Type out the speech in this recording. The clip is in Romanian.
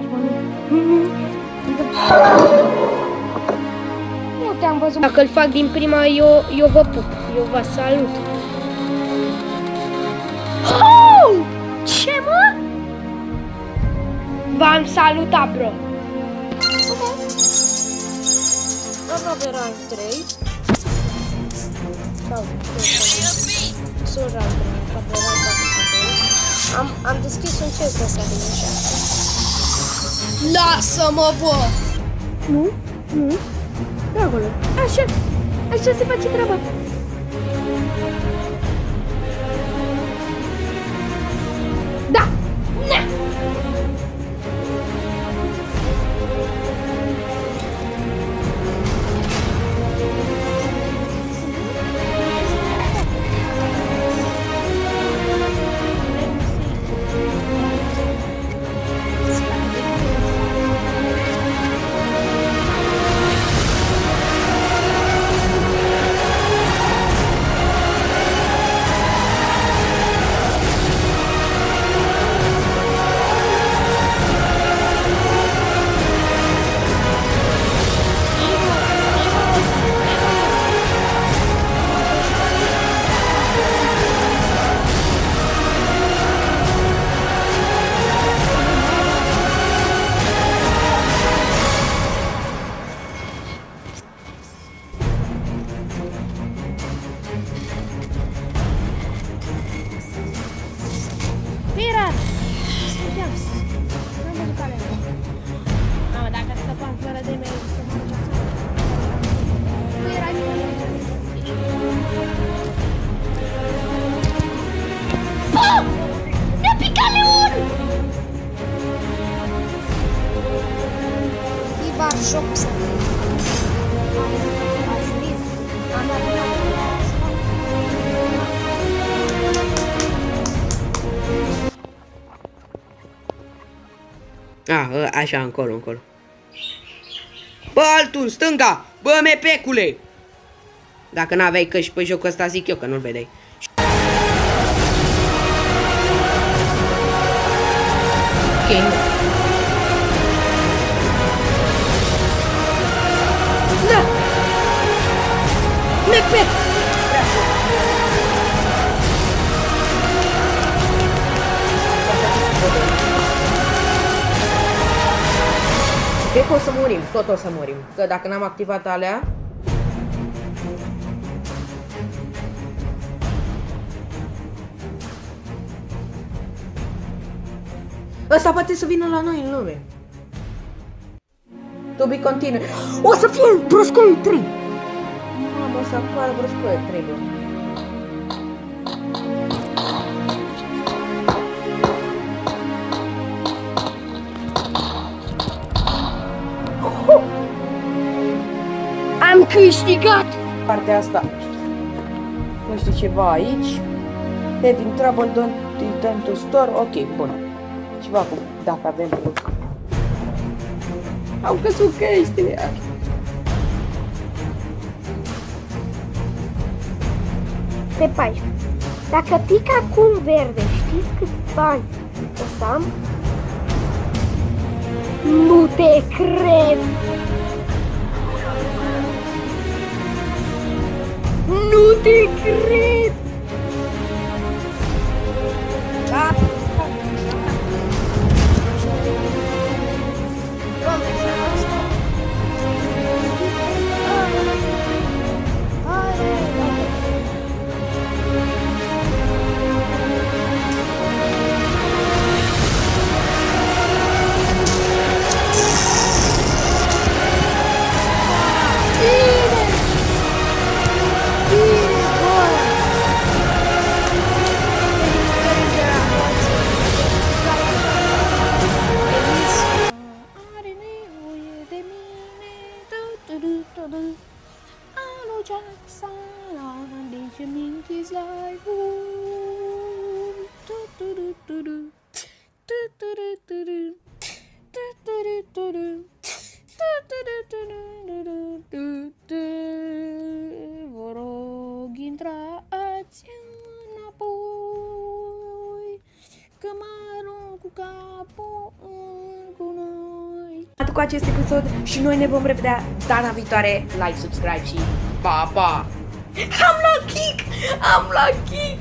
faci, mă? Nu te-am văzut. Dacă îl fac din prima, eu, eu vă pup. Eu vă salut. Oh! Ce, mă? V-am salutat, bro. Ăsta de rank 3. Sau, sunt rank 3, ca pe rank 4. Am, am deschis un chest ăsta din așa. Lasă-mă, bă! Nu? Nu? Dragule, așa, așa se face treaba. A, a, așa, încolo, încolo. Bă, altul, în stânga! Bă, mepecule! Dacă n-aveai căști pe jocul ăsta, zic eu că nu-l vedeai. Ok. Da! Mepec! Cred că o să murim, tot o să murim. Că dacă n-am activat alea... Ăsta poate să vină la noi în lume. To be continue. O să fie broscoi 3! Mamă, o să apară broscoi 3, bă. Câștigat! partea asta. Nu știu ceva aici. Having trouble, don't return to store. Ok, bun. Ceva cu dacă avem lucru. Au căzut căștile. Pe 14. Dacă pic acum verde, știți câți bani o să am? Nu te cred! Nu te Jackson on Benjamin his life Tu-tu-tu-tu-tu. Tu-tu-tu-tu-tu. Tu-tu-tu-tu-tu. Tu-tu-tu-tu-tu. Vă rog, intrați înapoi Că mă arunc cu capul în gunoi cu acest episod și noi ne vom revedea data viitoare. Like, subscribe și I'm not geek. I'm not geek.